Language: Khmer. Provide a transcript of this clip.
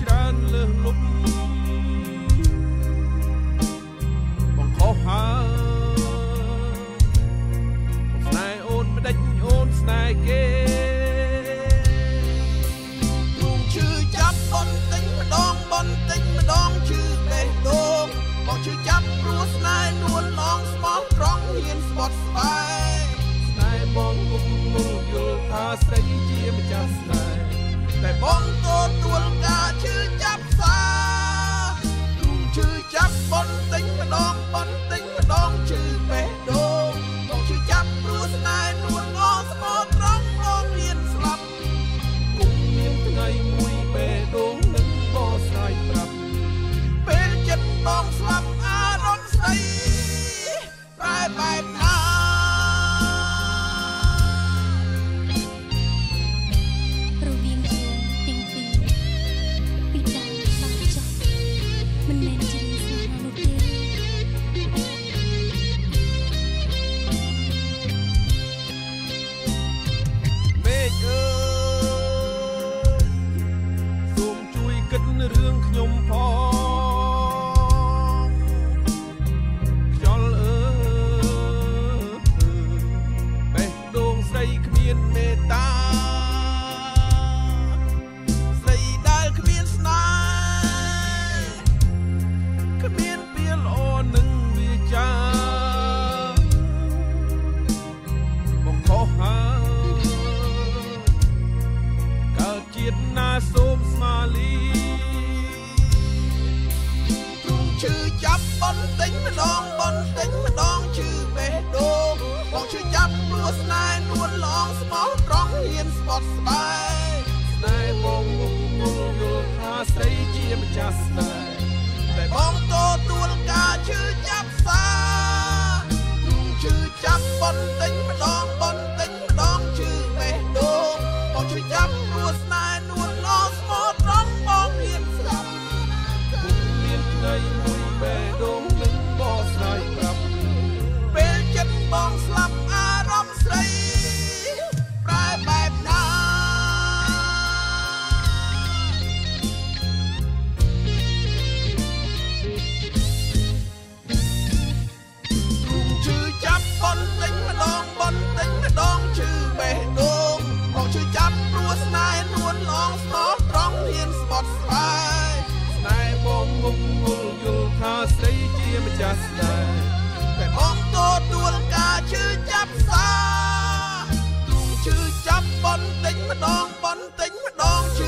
ច្រើនលើសលប់បងខុសហើយបងស្នេហ៍អូនមិនដេចអូនស្នេហ៍គេទ្រូងឈឺចាប់បនតិចម្ដងបនតិចម្ដងឈឺបេះដូងបងឈឺចាប់ព្រោះស្នេហ៍នួនឡងស្មោះត្រង់ហ៊ានស្បត់ស្បែកស្នេហ៍បងគុំមុំយល់ថាស្រី មស្មាលីទ្រង់ឈឺចាប់បន្តិចម្ដងបន្តិចម្ដងឈឺបេះដូងបងឈឺចាប់ព្រោះស្នេហ៍នួនឡងស្មោះត្រង់ហ៊ានស្បត់ស្បែកស្នេហ៍បងងងយល់ថាស្រីជាម្ចាស់ស្នេហ៍ ចាស់ដែរតែបងតដួលការឈឺចាប់សាទូងឈឺចាប់ប៉ុនតិចម្ដងប៉ុនតិចម្ដងឈឺ